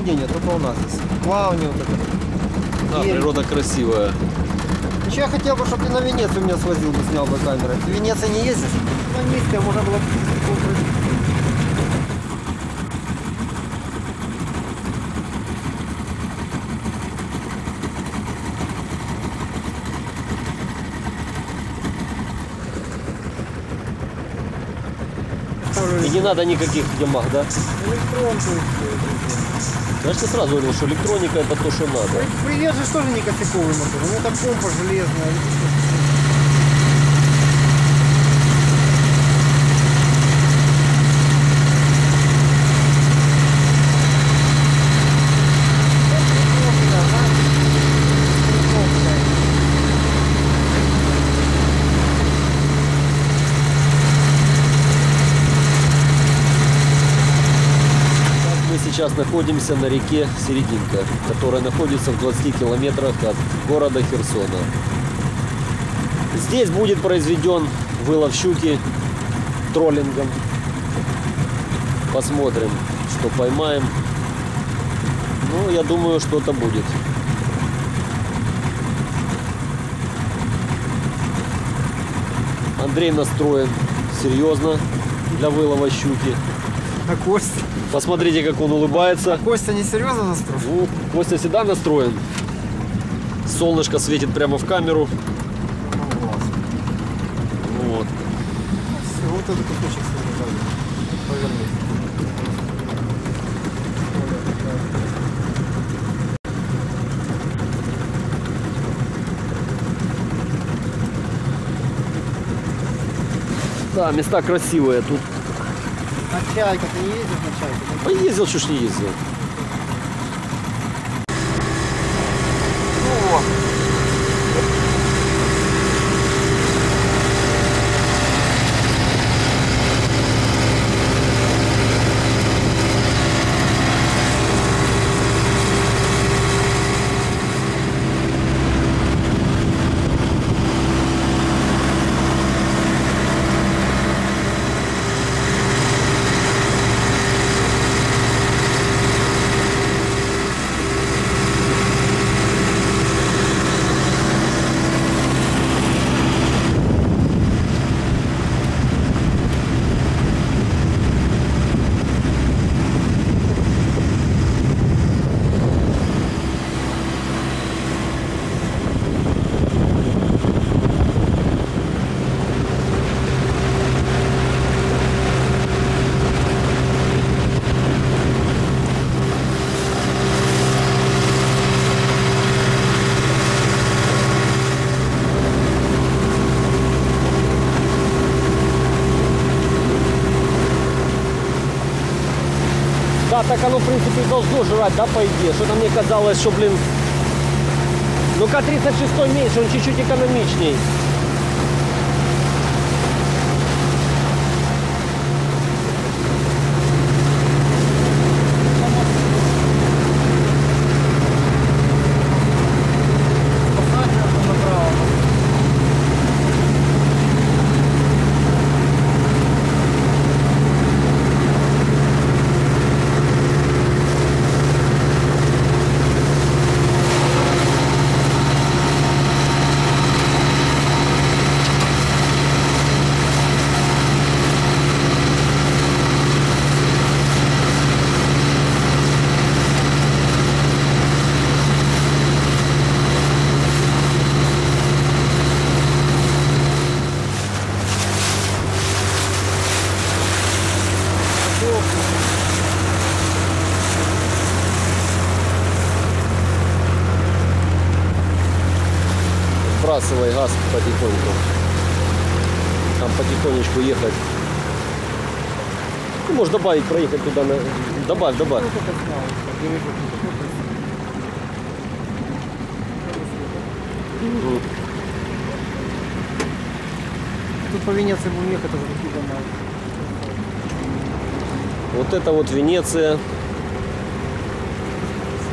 нигде нет, только у нас здесь. Плавни вот это. Да, Берег. природа красивая. Еще я хотел бы, чтобы ты на Венецию меня свозил бы, снял бы камерой. Ты в Венеции не ездишь? На месте а можно было бы И не надо никаких ямах, да? Электронку. Тебе сразу говорил, что электроника это то, что надо. Ж тоже не косяковый мотор. Ну это помпа железная. Мы сейчас находимся на реке Серединка, которая находится в 20 километрах от города Херсона. Здесь будет произведен вылов щуки троллингом. Посмотрим, что поймаем. Ну, я думаю, что-то будет. Андрей настроен серьезно для вылова щуки. А Костя? Посмотрите, как он улыбается. Костя не серьезно настроен? Ну, Костя всегда настроен. Солнышко светит прямо в камеру. Вот. Всё, вот этот кусочек. Да, места красивые. Тут На чайка ты не ездишь на чайку? поездил, чуть не ездил. Ну, Да, так оно, в принципе, и должно жрать, да, по идее. Что-то мне казалось, что, блин... Ну, К-36 меньше, он чуть-чуть экономичней. Сбрасывай газ потихоньку. Там потихонечку ехать. Ну, можешь добавить, проехать туда. На... Добавь, добавь. Тут по Венеции будем ехать, это такие дома. Вот это вот Венеция.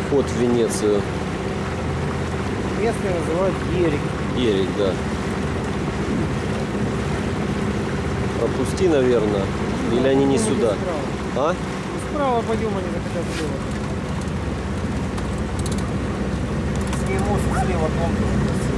Вход в Венецию. Местные называют Ерик. Ерик, да. Пропусти, наверное. Или они не сюда. А? Справа пойдем они захотят сделать. слева. Слева, слева,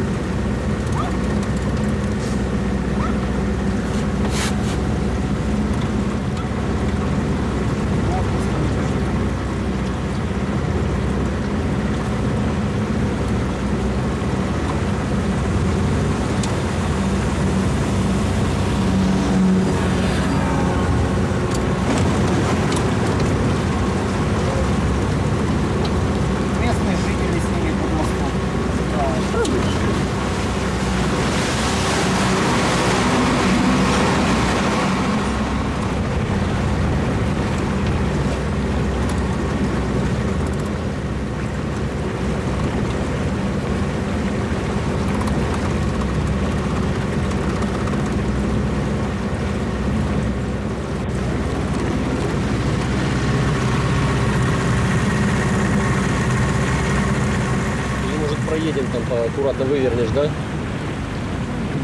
проедем там аккуратно вывернешь, да?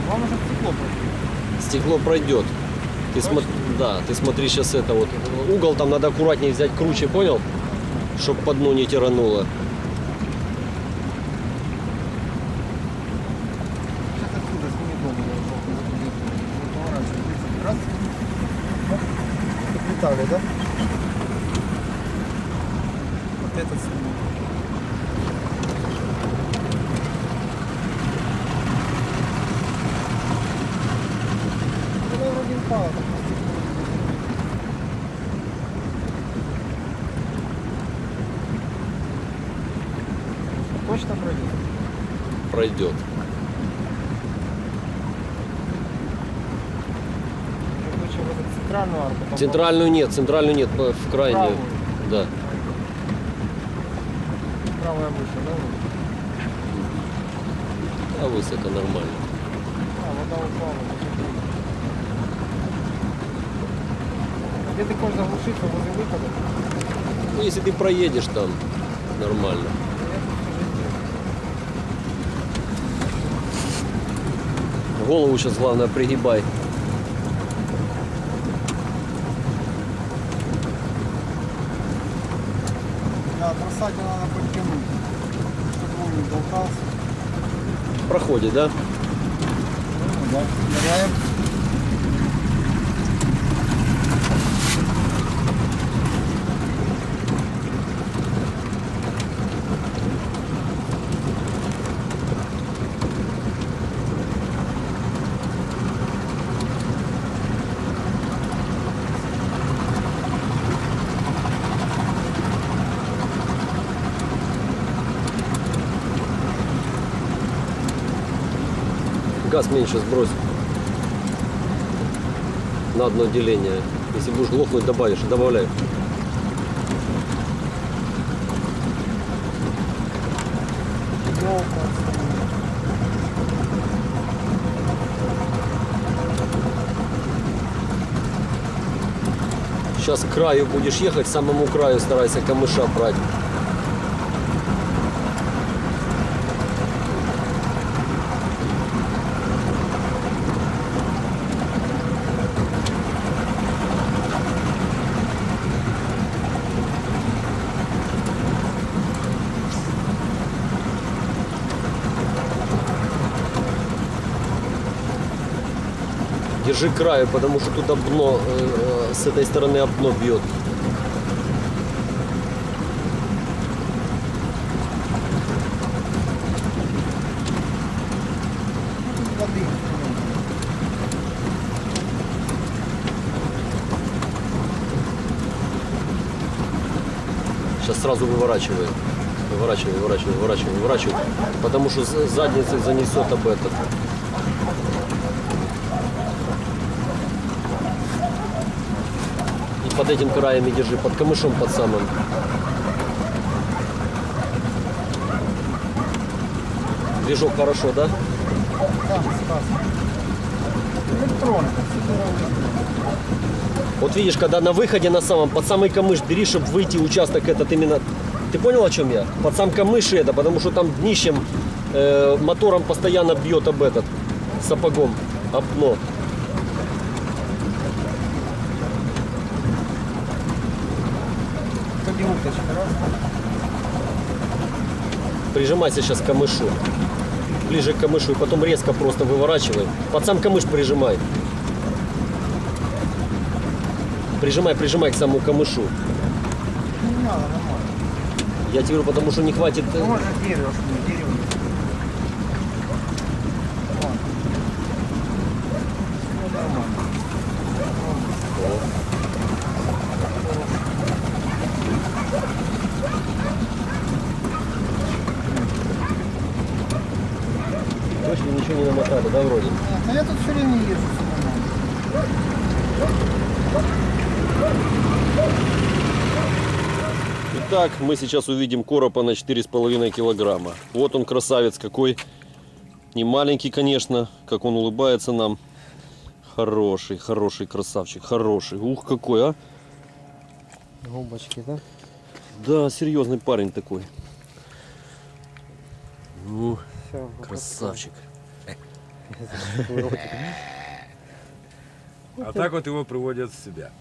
Главное, чтобы стекло прошло. Стекло пройдет. Ты смо- Да, ты смотри сейчас это вот. Угол там надо аккуратнее взять круче, понял? Чтоб по дну не тирануло. Детали, да? Вот этот сниму. Точно пройдет? Пройдет. Центральную арку. попал. Центральную нет, центральную нет, в крайнюю. Правую. Да. Правая выше, да? А высоко нормально. А, вода упала. Где ты хочешь заглушиться возле выхода? Ну, если ты проедешь там, нормально. Голову сейчас главное пригибай. Да, бросать надо подтянуть, чтобы он не болтался. Проходит, да? Ну, да, ныряем. Газ меньше сбрось. На одно деление. Если будешь глохнуть, добавишь, добавляй. Сейчас к краю будешь ехать, к самому краю старайся камыша брать. Держи краю, потому что тут обно, э, с этой стороны обно бьет. Сейчас сразу выворачивай. Выворачивай, выворачивай, выворачивай, выворачивай. Потому что задницей занесет об этот. Под этим краями держи, под камышом под самым. Движок хорошо, да? Электроника. Вот видишь, когда на выходе на самом, под самый камыш бери, чтобы выйти участок этот именно. Ты понял, о чем я? Под сам камыш и это, потому что там днищем, э, мотором постоянно бьет об этот, сапогом, об дно. Ходи уточка. Прижимайся сейчас к камышу. Ближе к камышу и потом резко просто выворачивай. Под сам камыш прижимай. Прижимай, прижимай к самому камышу. Не надо, нормально. Я тебе говорю, потому что не хватит. э, Ну, может дерево, что дерево. Вот. Ну, нормально. Точно ничего не намотали, да, вроде? А я тут все время езжу, все нормально. Итак, мы сейчас увидим коропа на 4,5 килограмма. Вот он красавец какой. Не маленький, конечно, как он улыбается нам. Хороший, хороший красавчик, хороший. Ух, какой, а? Губочки, да? Да, серьезный парень такой. Ну, Все. красавчик. А так вот его приводят в себя.